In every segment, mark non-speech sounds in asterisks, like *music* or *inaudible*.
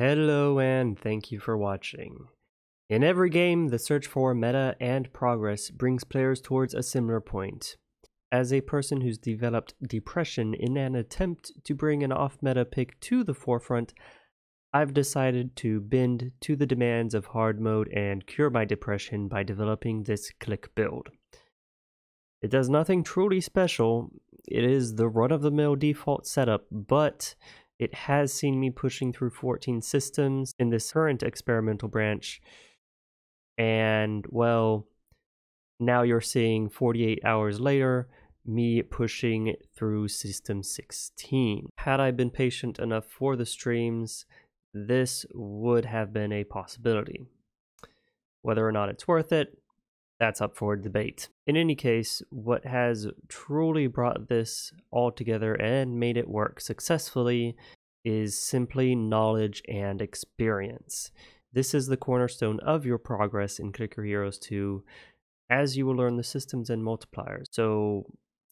Hello and thank you for watching. In every game, the search for meta and progress brings players towards a similar point. As a person who's developed depression in an attempt to bring an off-meta pick to the forefront, I've decided to bend to the demands of hard mode and cure my depression by developing this click build. It does nothing truly special, it is the run-of-the-mill default setup, but it has seen me pushing through 14 systems in this current experimental branch, and well, now you're seeing 48 hours later, me pushing through system 16. Had I been patient enough for the streams, this would have been a possibility. Whether or not it's worth it, that's up for debate. In any case, what has truly brought this all together and made it work successfully is simply knowledge and experience. This is the cornerstone of your progress in Clicker Heroes 2 as you will learn the systems and multipliers. So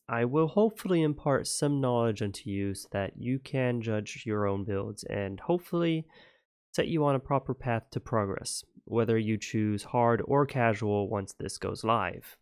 I will hopefully impart some knowledge unto you so that you can judge your own builds and hopefully set you on a proper path to progress, whether you choose hard or casual once this goes live.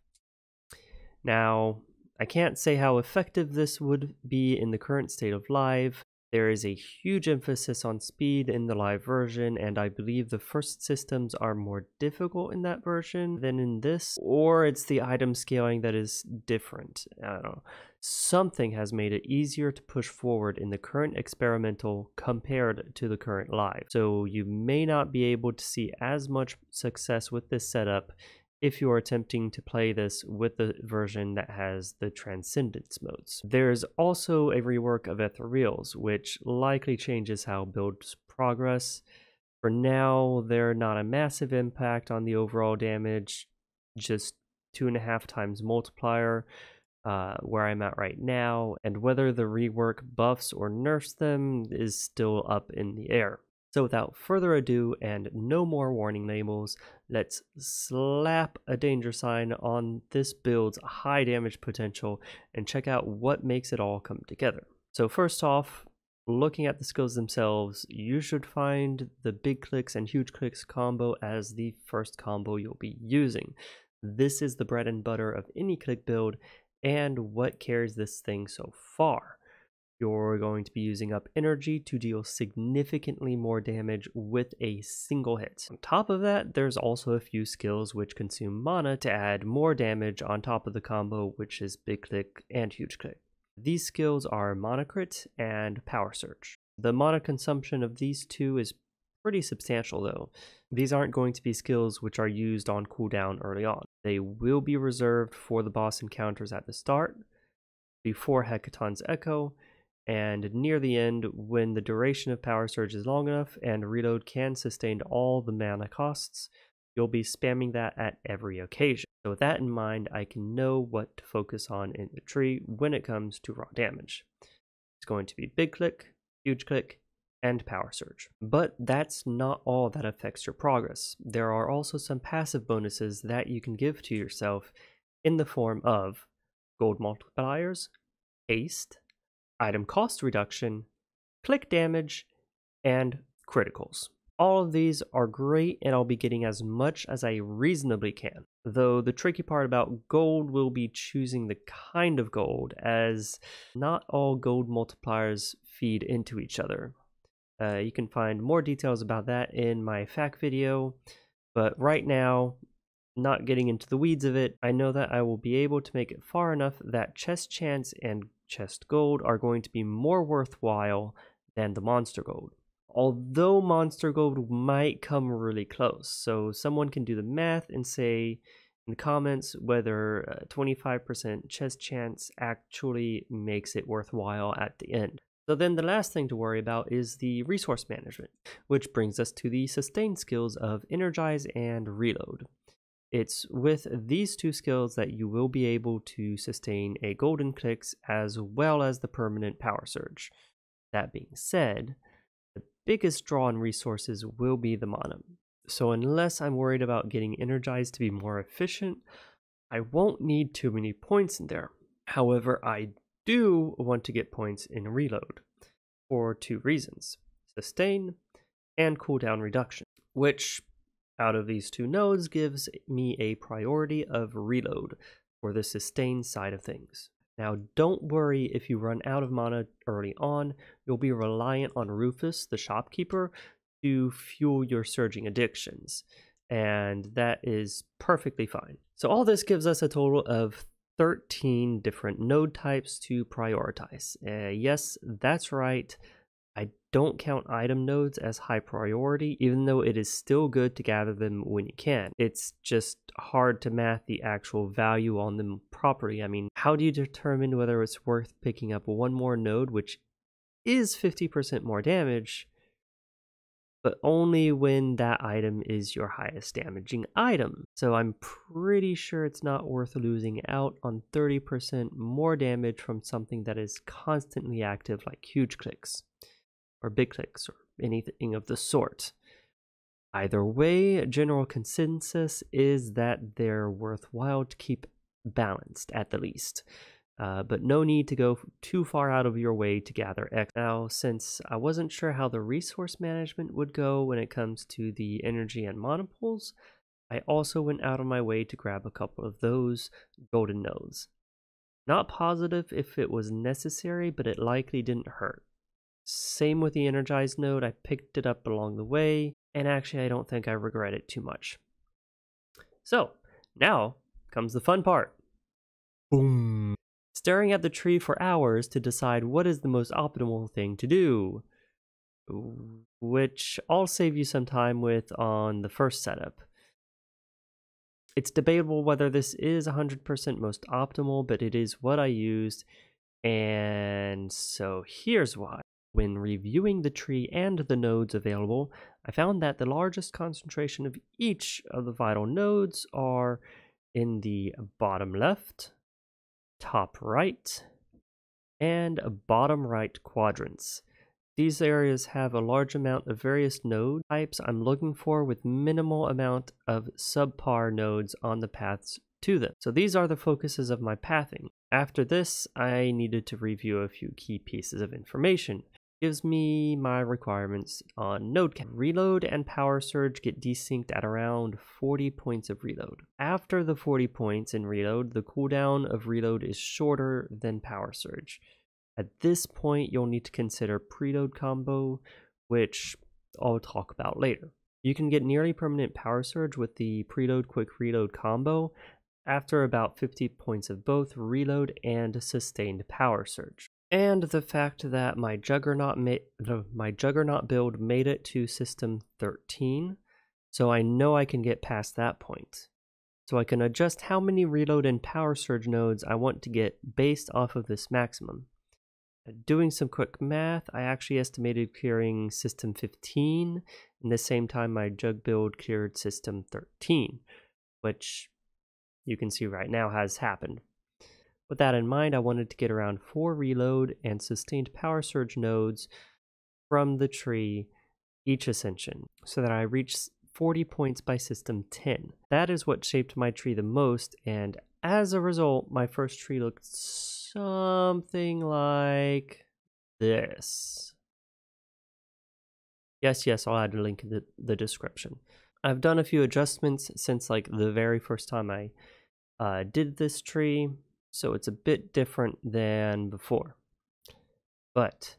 Now, I can't say how effective this would be in the current state of live, there is a huge emphasis on speed in the live version, and I believe the first systems are more difficult in that version than in this, or it's the item scaling that is different. I don't know. Something has made it easier to push forward in the current experimental compared to the current live. So you may not be able to see as much success with this setup if you are attempting to play this with the version that has the Transcendence modes. There's also a rework of Ethereals, which likely changes how builds progress. For now, they're not a massive impact on the overall damage, just two and a half times multiplier. Uh, where I'm at right now, and whether the rework buffs or nerfs them is still up in the air. So without further ado and no more warning labels, let's slap a danger sign on this build's high damage potential and check out what makes it all come together. So first off, looking at the skills themselves, you should find the big clicks and huge clicks combo as the first combo you'll be using. This is the bread and butter of any click build and what carries this thing so far you're going to be using up energy to deal significantly more damage with a single hit. On top of that, there's also a few skills which consume mana to add more damage on top of the combo, which is Big Click and Huge Click. These skills are Mana Crit and Power Surge. The mana consumption of these two is pretty substantial though. These aren't going to be skills which are used on cooldown early on. They will be reserved for the boss encounters at the start, before Hecaton's Echo, and near the end, when the duration of Power Surge is long enough and reload can sustain all the mana costs, you'll be spamming that at every occasion. So with that in mind, I can know what to focus on in the tree when it comes to raw damage. It's going to be Big Click, Huge Click, and Power Surge. But that's not all that affects your progress. There are also some passive bonuses that you can give to yourself in the form of gold multipliers, haste, item cost reduction, click damage, and criticals. All of these are great and I'll be getting as much as I reasonably can. Though the tricky part about gold will be choosing the kind of gold as not all gold multipliers feed into each other. Uh, you can find more details about that in my FAQ video, but right now, not getting into the weeds of it, I know that I will be able to make it far enough that chest chance and chest gold are going to be more worthwhile than the monster gold. Although monster gold might come really close. So someone can do the math and say in the comments whether 25% uh, chest chance actually makes it worthwhile at the end. So then the last thing to worry about is the resource management, which brings us to the sustain skills of Energize and Reload. It's with these two skills that you will be able to sustain a golden clicks as well as the permanent power surge. That being said, the biggest draw on resources will be the mana. So unless I'm worried about getting energized to be more efficient, I won't need too many points in there. However, I do want to get points in reload for two reasons. Sustain and cooldown reduction, which out of these two nodes gives me a priority of reload for the sustain side of things. Now, don't worry if you run out of mana early on, you'll be reliant on Rufus, the shopkeeper, to fuel your surging addictions, and that is perfectly fine. So, all this gives us a total of 13 different node types to prioritize. Uh, yes, that's right. Don't count item nodes as high priority, even though it is still good to gather them when you can. It's just hard to math the actual value on them properly. I mean, how do you determine whether it's worth picking up one more node, which is 50% more damage, but only when that item is your highest damaging item. So I'm pretty sure it's not worth losing out on 30% more damage from something that is constantly active like huge clicks or big clicks or anything of the sort. Either way, general consensus is that they're worthwhile to keep balanced at the least uh, but no need to go too far out of your way to gather X. Now, since I wasn't sure how the resource management would go when it comes to the energy and mana pools, I also went out of my way to grab a couple of those golden nodes. Not positive if it was necessary, but it likely didn't hurt. Same with the energized node, I picked it up along the way, and actually I don't think I regret it too much. So, now comes the fun part. Boom staring at the tree for hours to decide what is the most optimal thing to do, which I'll save you some time with on the first setup. It's debatable whether this is 100% most optimal, but it is what I used, and so here's why. When reviewing the tree and the nodes available, I found that the largest concentration of each of the vital nodes are in the bottom left, top right, and bottom right quadrants. These areas have a large amount of various node types I'm looking for with minimal amount of subpar nodes on the paths to them. So these are the focuses of my pathing. After this, I needed to review a few key pieces of information gives me my requirements on node count. Reload and power surge get desynced at around 40 points of reload. After the 40 points in reload, the cooldown of reload is shorter than power surge. At this point, you'll need to consider preload combo, which I'll talk about later. You can get nearly permanent power surge with the preload quick reload combo after about 50 points of both reload and sustained power surge and the fact that my juggernaut ma- my juggernaut build made it to system 13 so i know i can get past that point. So i can adjust how many reload and power surge nodes i want to get based off of this maximum. Uh, doing some quick math i actually estimated clearing system 15 in the same time my jug build cleared system 13 which you can see right now has happened with that in mind, I wanted to get around 4 reload and sustained power surge nodes from the tree each ascension, so that I reach 40 points by system 10. That is what shaped my tree the most, and as a result, my first tree looked something like this. Yes, yes, I'll add a link in the, the description. I've done a few adjustments since like the very first time I uh, did this tree so it's a bit different than before. But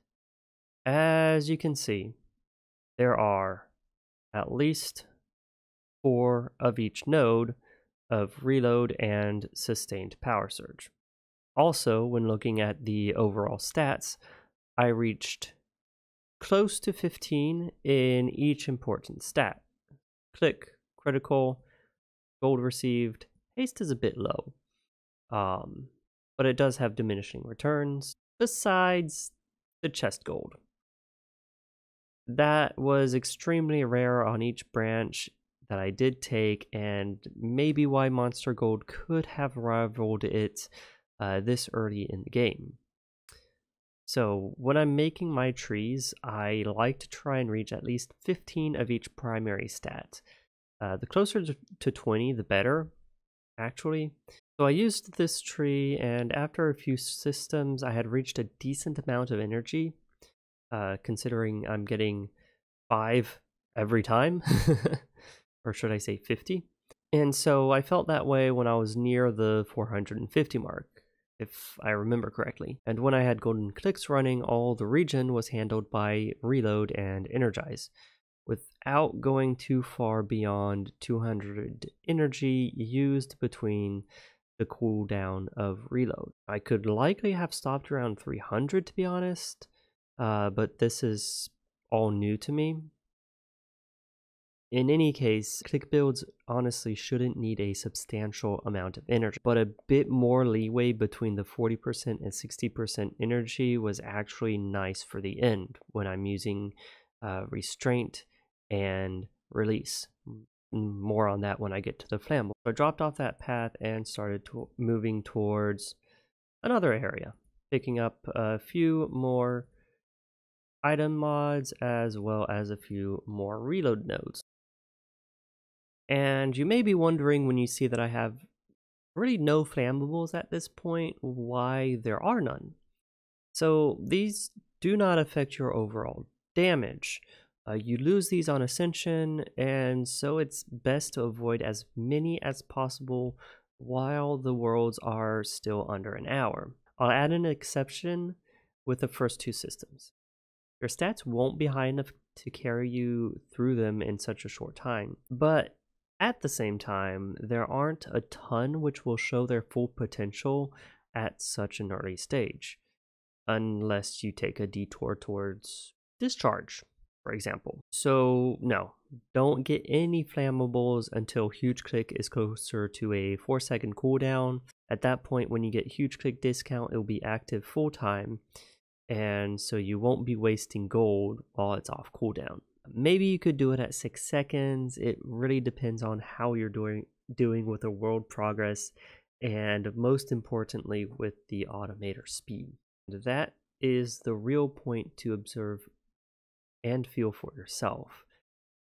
as you can see, there are at least four of each node of reload and sustained power surge. Also, when looking at the overall stats, I reached close to 15 in each important stat. Click, critical, gold received, haste is a bit low. Um, but it does have diminishing returns, besides the chest gold. That was extremely rare on each branch that I did take, and maybe why Monster Gold could have rivaled it uh, this early in the game. So, when I'm making my trees, I like to try and reach at least 15 of each primary stat. Uh, the closer to 20, the better, actually. So I used this tree, and after a few systems, I had reached a decent amount of energy, uh, considering I'm getting five every time. *laughs* or should I say 50? And so I felt that way when I was near the 450 mark, if I remember correctly. And when I had golden clicks running, all the regen was handled by reload and energize without going too far beyond 200 energy used between the cooldown of reload. I could likely have stopped around 300 to be honest, uh, but this is all new to me. In any case, click builds honestly shouldn't need a substantial amount of energy, but a bit more leeway between the 40% and 60% energy was actually nice for the end when I'm using uh, restraint and release. More on that when I get to the flammable. So I dropped off that path and started to moving towards another area, picking up a few more item mods as well as a few more reload nodes. And you may be wondering when you see that I have really no flammables at this point, why there are none. So these do not affect your overall damage. Uh, you lose these on Ascension, and so it's best to avoid as many as possible while the worlds are still under an hour. I'll add an exception with the first two systems. Your stats won't be high enough to carry you through them in such a short time, but at the same time, there aren't a ton which will show their full potential at such an early stage, unless you take a detour towards discharge for example. So no, don't get any flammables until huge click is closer to a 4 second cooldown. At that point when you get huge click discount it will be active full time and so you won't be wasting gold while it's off cooldown. Maybe you could do it at 6 seconds. It really depends on how you're doing doing with the world progress and most importantly with the automator speed. That is the real point to observe and feel for yourself.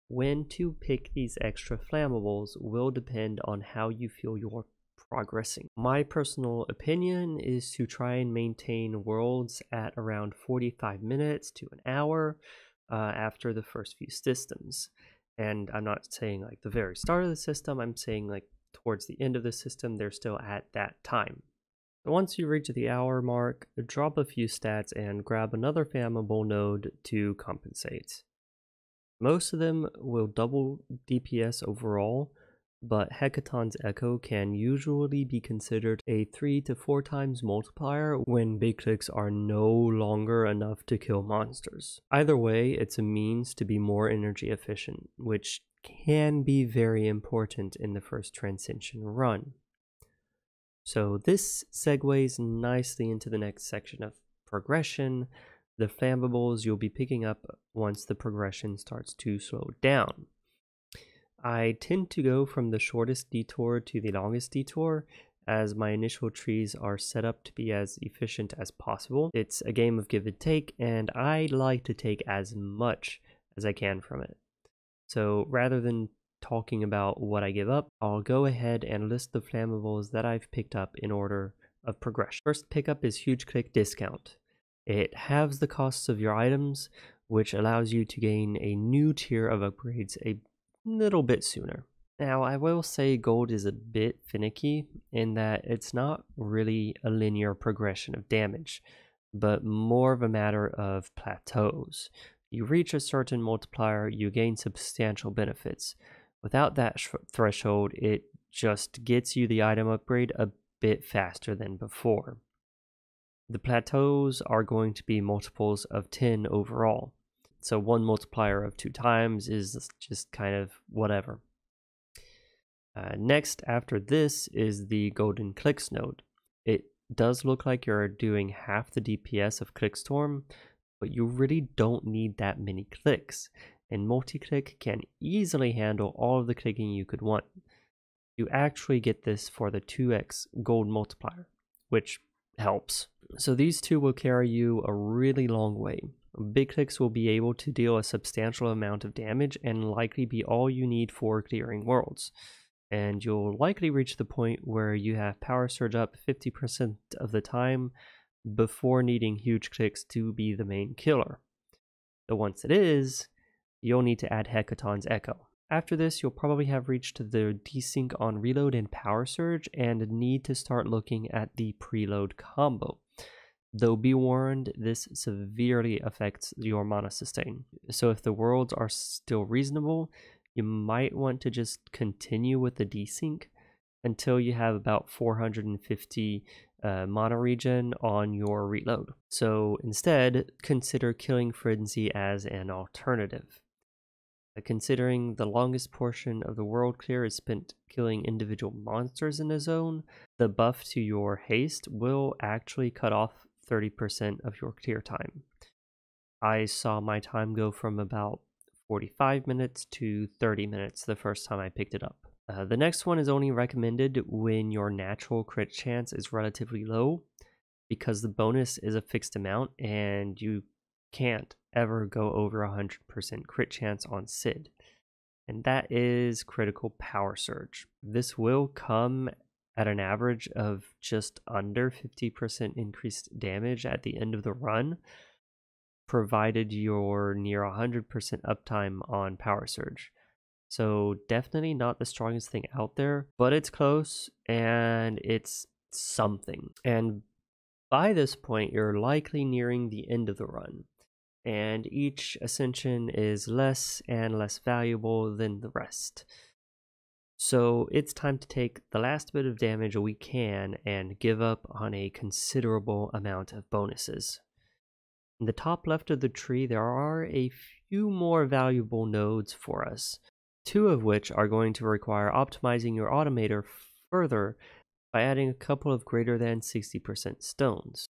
When to pick these extra flammables will depend on how you feel you're progressing. My personal opinion is to try and maintain worlds at around 45 minutes to an hour uh, after the first few systems. And I'm not saying like the very start of the system, I'm saying like towards the end of the system, they're still at that time. Once you reach the hour mark, drop a few stats and grab another flammable node to compensate. Most of them will double DPS overall, but Hecaton's Echo can usually be considered a 3 to 4 times multiplier when big clicks are no longer enough to kill monsters. Either way, it's a means to be more energy efficient, which can be very important in the first Transcension run. So this segues nicely into the next section of progression, the flammables you'll be picking up once the progression starts to slow down. I tend to go from the shortest detour to the longest detour as my initial trees are set up to be as efficient as possible. It's a game of give and take and I like to take as much as I can from it. So rather than talking about what I give up, I'll go ahead and list the flammables that I've picked up in order of progression. First pickup is Huge Click Discount. It halves the costs of your items, which allows you to gain a new tier of upgrades a little bit sooner. Now, I will say gold is a bit finicky in that it's not really a linear progression of damage, but more of a matter of plateaus. You reach a certain multiplier, you gain substantial benefits. Without that threshold, it just gets you the item upgrade a bit faster than before. The plateaus are going to be multiples of 10 overall. So one multiplier of two times is just kind of whatever. Uh, next, after this, is the Golden Clicks node. It does look like you're doing half the DPS of Clickstorm, but you really don't need that many clicks and multi-click can easily handle all of the clicking you could want. You actually get this for the 2x gold multiplier, which helps. So these two will carry you a really long way. Big clicks will be able to deal a substantial amount of damage and likely be all you need for clearing worlds. And you'll likely reach the point where you have power surge up 50% of the time before needing huge clicks to be the main killer. But once it is, you'll need to add Hecaton's Echo. After this, you'll probably have reached the desync on reload and power surge and need to start looking at the preload combo. Though be warned, this severely affects your mana sustain. So if the worlds are still reasonable, you might want to just continue with the desync until you have about 450 uh, mana regen on your reload. So instead, consider Killing Frenzy as an alternative. Uh, considering the longest portion of the world clear is spent killing individual monsters in a zone, the buff to your haste will actually cut off 30% of your clear time. I saw my time go from about 45 minutes to 30 minutes the first time I picked it up. Uh, the next one is only recommended when your natural crit chance is relatively low because the bonus is a fixed amount and you can't ever go over 100% crit chance on Cid. And that is critical power surge. This will come at an average of just under 50% increased damage at the end of the run, provided you're near 100% uptime on Power Surge. So, definitely not the strongest thing out there, but it's close and it's something. And by this point, you're likely nearing the end of the run, and each ascension is less and less valuable than the rest. So it's time to take the last bit of damage we can and give up on a considerable amount of bonuses. In the top left of the tree, there are a few more valuable nodes for us, two of which are going to require optimizing your automator further by adding a couple of greater than 60% stones.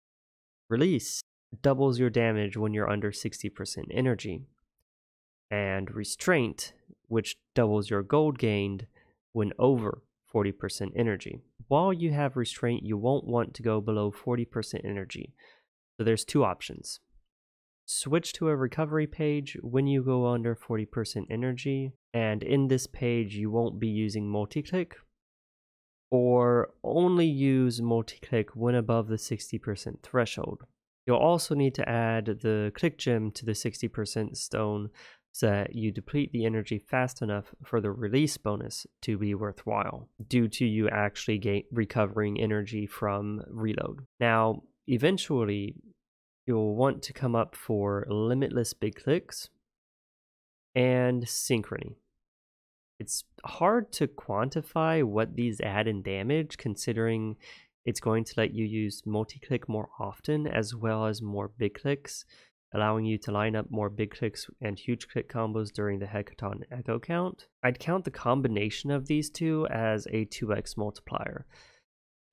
Release doubles your damage when you're under 60% energy, and Restraint, which doubles your gold gained when over 40% energy. While you have restraint, you won't want to go below 40% energy. So there's two options. Switch to a recovery page when you go under 40% energy, and in this page you won't be using multi-click, or only use multi-click when above the 60% threshold. You'll also need to add the click gem to the 60% stone so that you deplete the energy fast enough for the release bonus to be worthwhile, due to you actually gain, recovering energy from reload. Now, eventually, you'll want to come up for limitless big clicks and synchrony. It's hard to quantify what these add in damage considering it's going to let you use multi-click more often as well as more big clicks allowing you to line up more big clicks and huge click combos during the Hecaton Echo count. I'd count the combination of these two as a 2x multiplier.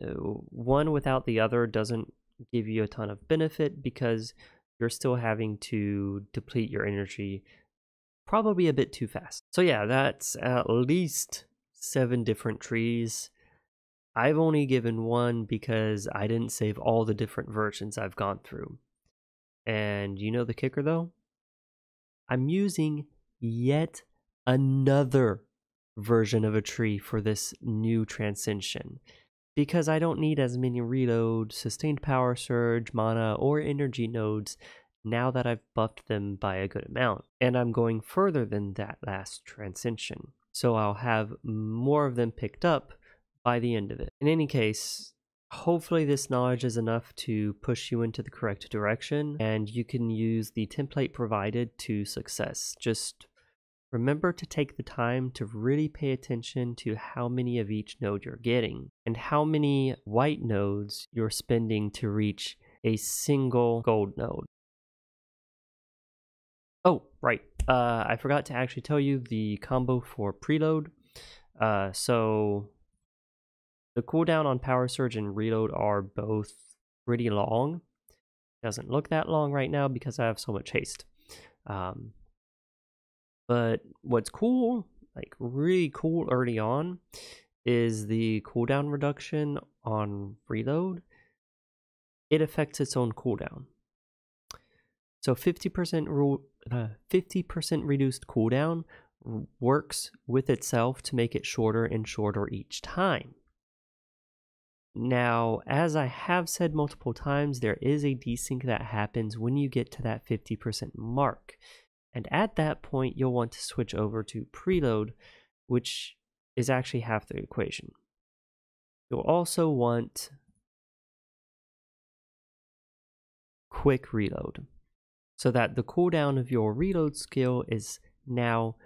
Uh, one without the other doesn't give you a ton of benefit because you're still having to deplete your energy probably a bit too fast. So yeah, that's at least seven different trees. I've only given one because I didn't save all the different versions I've gone through. And you know the kicker though? I'm using yet another version of a tree for this new transcension because I don't need as many reload, sustained power surge, mana, or energy nodes now that I've buffed them by a good amount. And I'm going further than that last transcension. So I'll have more of them picked up by the end of it. In any case, Hopefully this knowledge is enough to push you into the correct direction and you can use the template provided to success. Just remember to take the time to really pay attention to how many of each node you're getting and how many white nodes you're spending to reach a single gold node. Oh, right. Uh, I forgot to actually tell you the combo for preload. Uh, so the cooldown on Power Surge and Reload are both pretty long. Doesn't look that long right now because I have so much haste. Um, but what's cool, like really cool early on, is the cooldown reduction on Reload. It affects its own cooldown. So 50% rule, uh, 50% reduced cooldown works with itself to make it shorter and shorter each time. Now, as I have said multiple times, there is a desync that happens when you get to that 50% mark. And at that point, you'll want to switch over to preload, which is actually half the equation. You'll also want quick reload so that the cooldown of your reload skill is now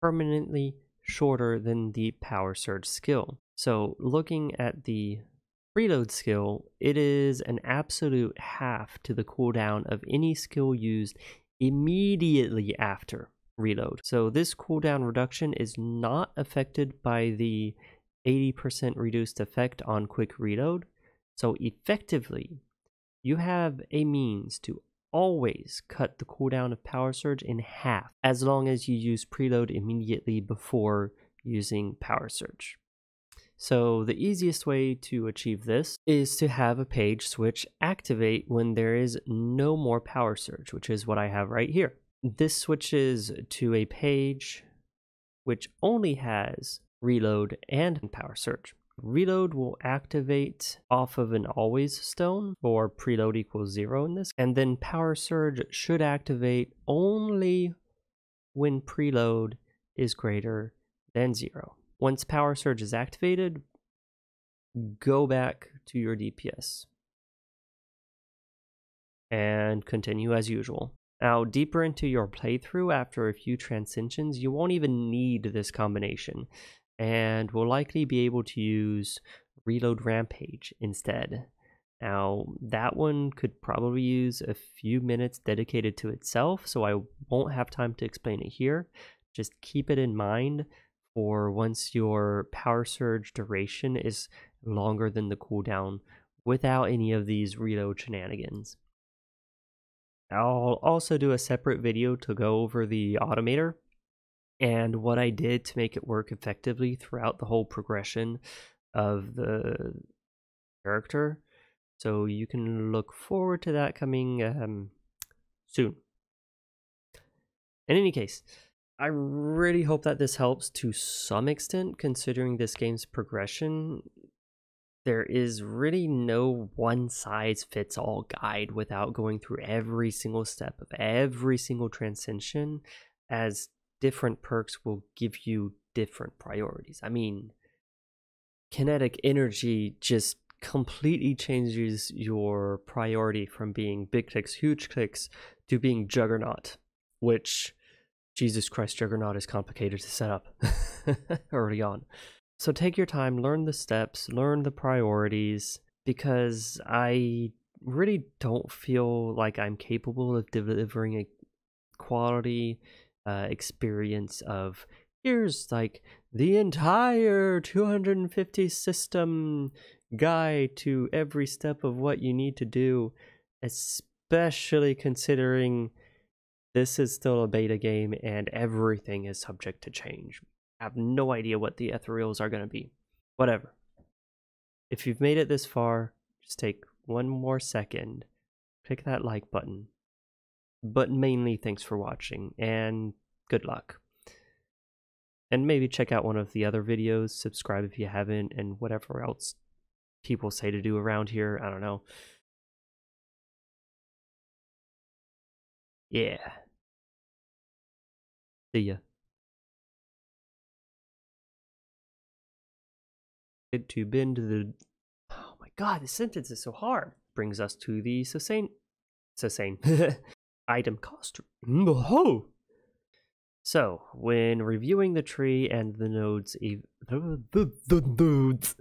permanently shorter than the power surge skill. So looking at the reload skill, it is an absolute half to the cooldown of any skill used immediately after reload. So this cooldown reduction is not affected by the 80% reduced effect on quick reload. So effectively, you have a means to always cut the cooldown of Power Surge in half as long as you use preload immediately before using Power Surge. So the easiest way to achieve this is to have a page switch activate when there is no more Power Surge, which is what I have right here. This switches to a page which only has reload and Power Surge. Reload will activate off of an always stone, or preload equals zero in this, and then power surge should activate only when preload is greater than zero. Once power surge is activated, go back to your DPS and continue as usual. Now, deeper into your playthrough, after a few transcensions, you won't even need this combination and we'll likely be able to use Reload Rampage instead. Now, that one could probably use a few minutes dedicated to itself, so I won't have time to explain it here. Just keep it in mind for once your power surge duration is longer than the cooldown without any of these reload shenanigans. I'll also do a separate video to go over the automator and what I did to make it work effectively throughout the whole progression of the character. So you can look forward to that coming um, soon. In any case, I really hope that this helps to some extent considering this game's progression. There is really no one size fits all guide without going through every single step of every single transcension as different perks will give you different priorities. I mean, kinetic energy just completely changes your priority from being big clicks, huge clicks to being juggernaut, which Jesus Christ, juggernaut is complicated to set up *laughs* early on. So take your time, learn the steps, learn the priorities, because I really don't feel like I'm capable of delivering a quality uh, experience of here's like the entire 250 system guide to every step of what you need to do, especially considering this is still a beta game and everything is subject to change. I have no idea what the ethereals are going to be. Whatever. If you've made it this far, just take one more second, click that like button, but mainly thanks for watching and good luck. And maybe check out one of the other videos, subscribe if you haven't, and whatever else people say to do around here. I don't know. Yeah. See ya. To bend the. Oh my god, this sentence is so hard. Brings us to the sustain. Sustain. *laughs* Item cost. So, when reviewing the tree and the nodes, the, the nodes